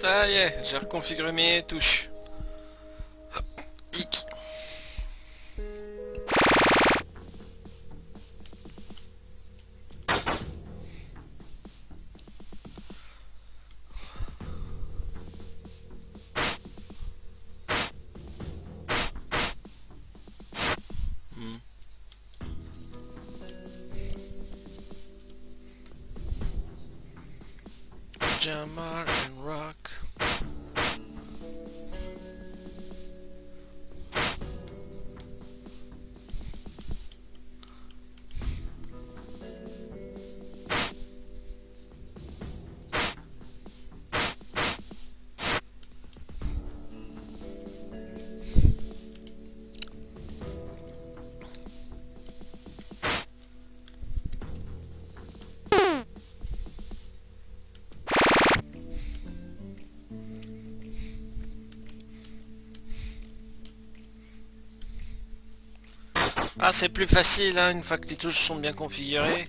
Ça y est, j'ai reconfiguré mes touches. Hop, hic. Hmm. And rock. Ah, c'est plus facile, hein, une fois que les touches sont bien configurées.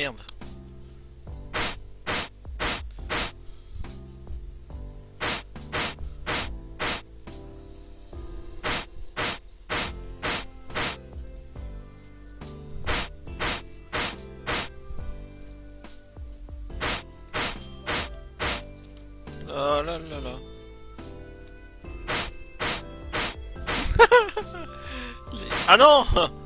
Merde. Là. Les- Ah non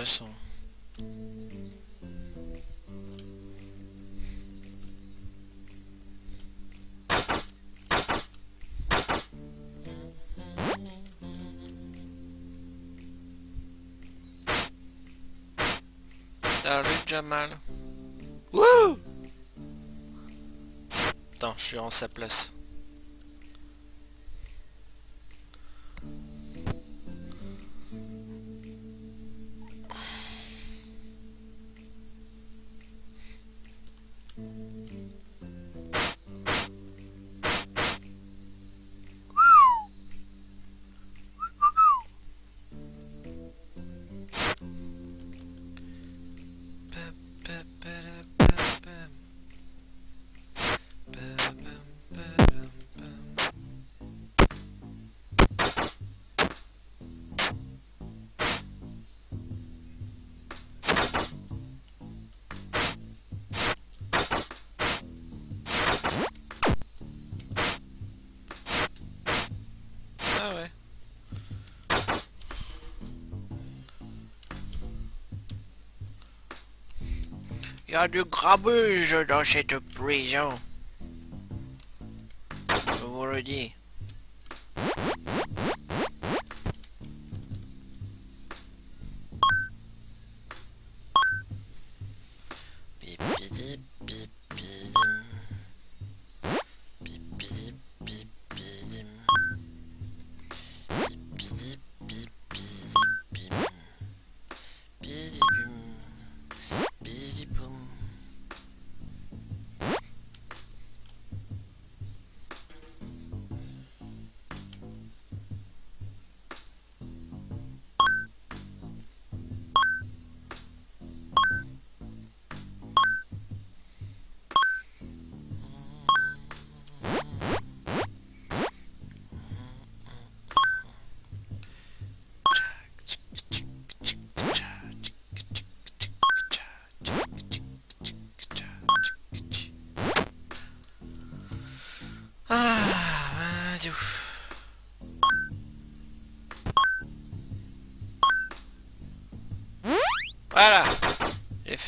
intéressant. Salut Jamal? Wouh Attends, je suis en sa place. Il y a du grabuge dans cette prison. Je vous le dis.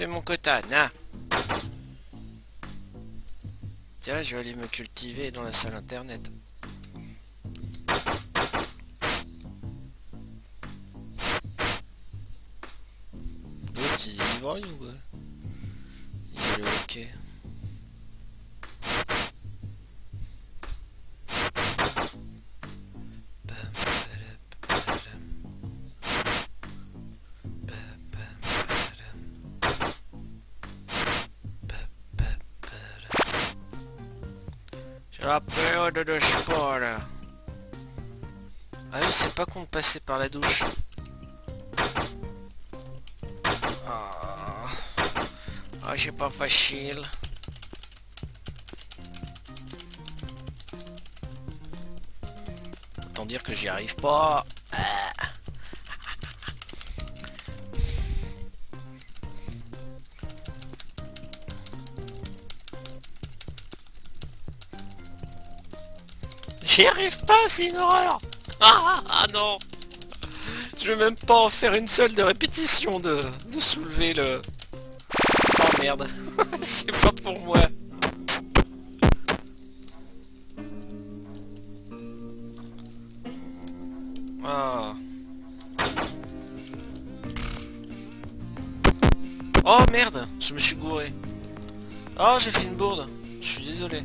Mon quota. Na. Tiens, je vais aller me cultiver dans la salle internet. L'autre, il Il est la période de sport. Ah oui, c'est pas qu'on passait par la douche. Ah, ah pas facile. Autant dire que j'y arrive pas. J'y arrive pas, c'est une horreur ah, ah, non Je vais même pas en faire une seule de répétition de, de soulever le... Oh merde C'est pas pour moi Ah. Oh merde Je me suis gouré. Oh j'ai fait une bourde. Je suis désolé.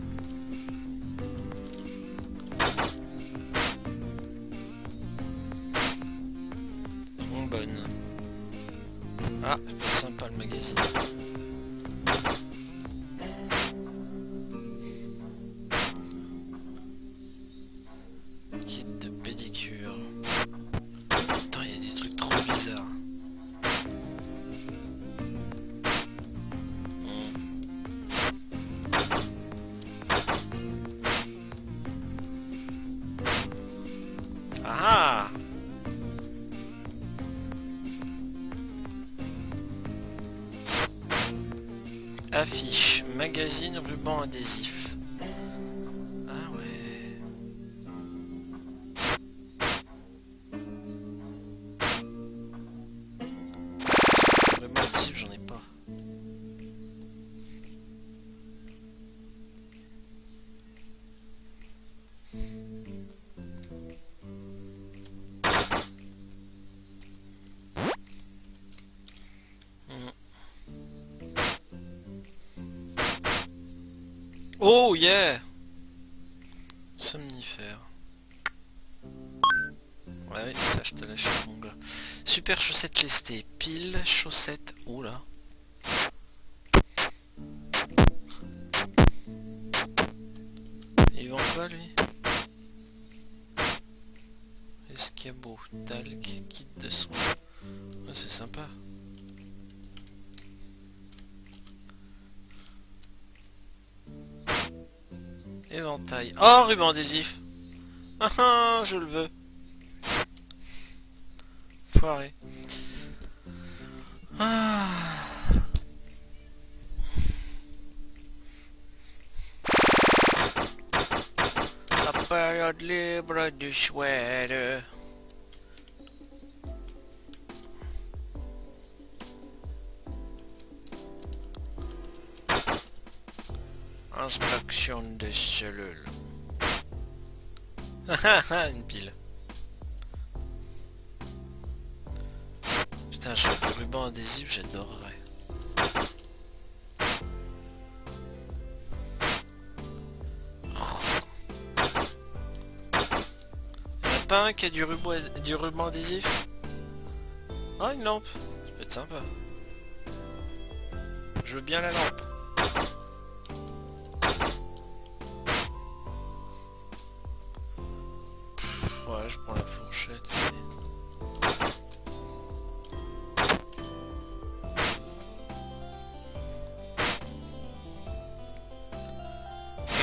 Kit de pédicure. Attends, il y a des trucs trop bizarres. Ah Affiche, magazine, ruban adhésif. Oh yeah Somnifère. Ouais, ça je te lâche mon gars. Super chaussette lestée. Pile, chaussette. Oula. Il vend quoi lui? Escabeau, talc, kit de soins. C'est sympa. Oh, ruban adhésif Ah ah, je le veux. Foiré. Ah. La période libre du chouette. Inspection des cellules. Une pile. Putain, j'ai du ruban adhésif, j'adorerais. Y'en a pas un qui a du ruban, du ruban adhésif? Ah, une lampe. Ça peut être sympa. Je veux bien la lampe.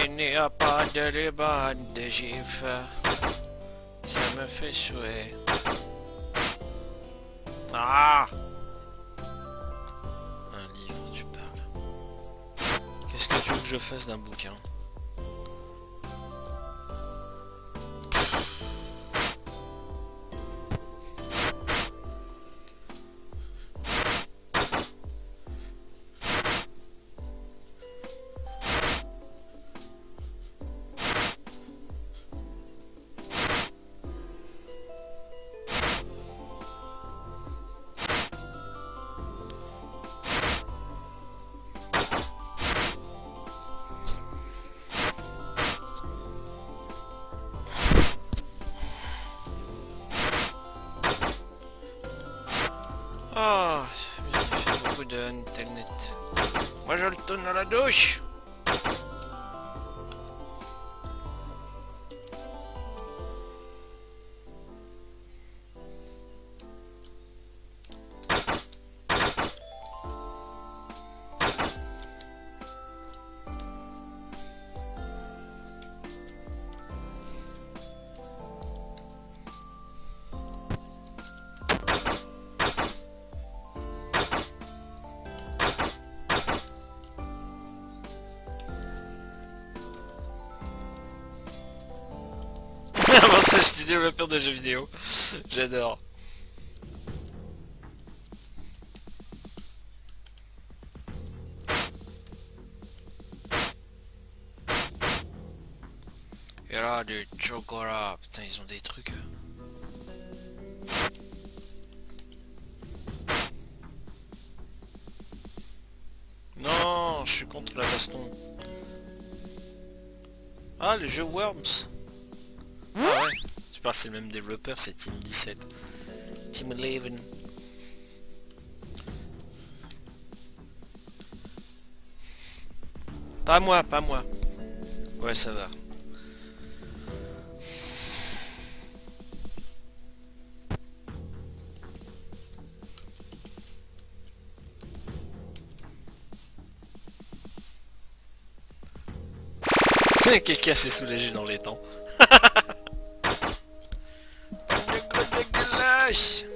N'y a pas de liban de gif. Ça me fait souhait. Ah Un livre, tu parles. Qu'est-ce que tu veux que je fasse d'un bouquin? vous donne, Telnet Moi je le tourne dans la douche. Ça, j'étais développeur de jeux vidéo. J'adore. Et là, du chocolat. Putain, ils ont des trucs. Non, je suis contre la baston. Ah, le jeu Worms. Ah ouais, c'est le même développeur, c'est Team 17. Team 11. Pas moi, pas moi. Ouais, ça va. Quelqu'un s'est soulagé dans les temps. Dégueulasse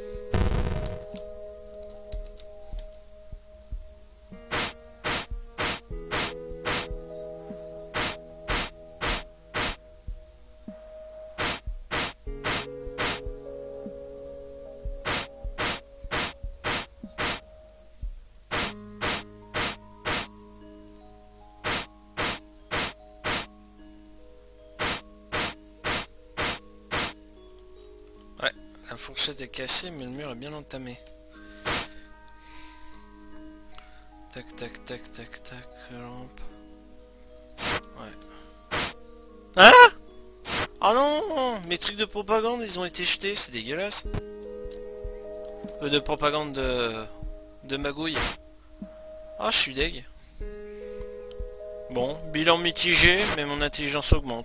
La fourchette est cassée, mais le mur est bien entamé. Tac, tac, tac, tac, tac, lampe. Ouais. Hein? Oh non Mes trucs de propagande, ils ont été jetés, c'est dégueulasse. Peu de propagande de... de magouille. Ah, je suis deg. Bon, bilan mitigé, mais mon intelligence augmente.